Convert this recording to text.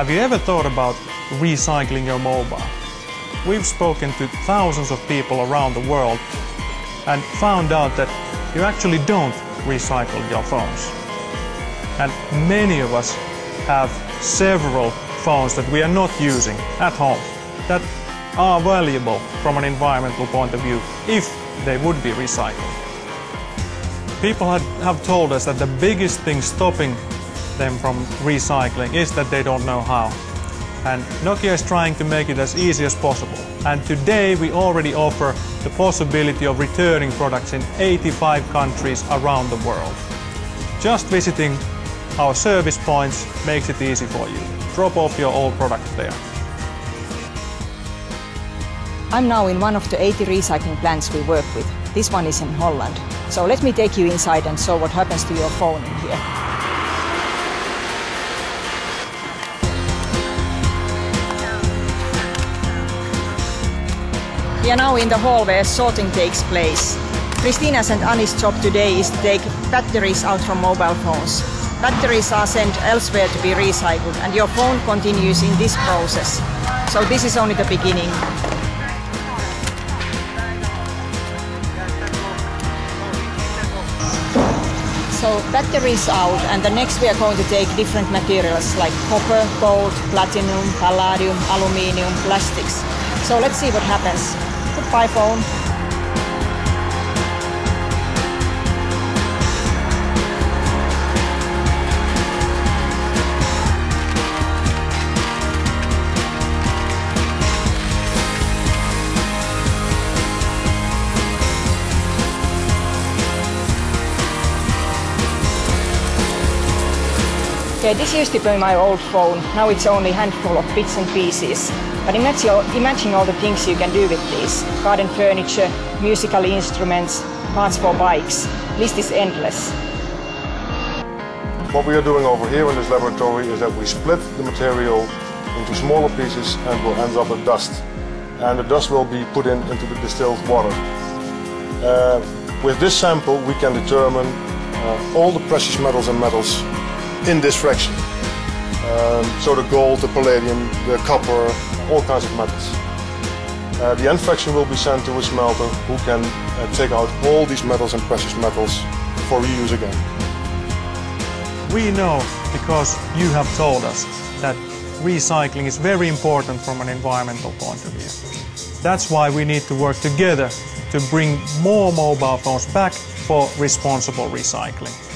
Have you ever thought about recycling your mobile? We've spoken to thousands of people around the world and found out that you actually don't recycle your phones. And many of us have several phones that we are not using at home that are valuable from an environmental point of view if they would be recycled. People have told us that the biggest thing stopping them from recycling is that they don't know how. And Nokia is trying to make it as easy as possible. And today we already offer the possibility of returning products in 85 countries around the world. Just visiting our service points makes it easy for you. Drop off your old product there. I'm now in one of the 80 recycling plants we work with. This one is in Holland. So let me take you inside and show what happens to your phone in here. We are now in the hall where sorting takes place. Christina's and Annie's job today is to take batteries out from mobile phones. Batteries are sent elsewhere to be recycled and your phone continues in this process. So this is only the beginning. So batteries out and the next we are going to take different materials like copper, gold, platinum, palladium, aluminium, plastics. So let's see what happens. Goodbye phone. Okay, this used to be my old phone. Now it's only a handful of bits and pieces. But imagine, imagine all the things you can do with these. Garden furniture, musical instruments, parts for bikes. List is endless. What we are doing over here in this laboratory is that we split the material into smaller pieces and will end up with dust. And the dust will be put in into the distilled water. Uh, with this sample we can determine uh, all the precious metals and metals in this fraction. Um, so the gold, the palladium, the copper, all kinds of metals. Uh, the end fraction will be sent to a smelter who can uh, take out all these metals and precious metals for reuse again. We know because you have told us that recycling is very important from an environmental point of view. That's why we need to work together to bring more mobile phones back for responsible recycling.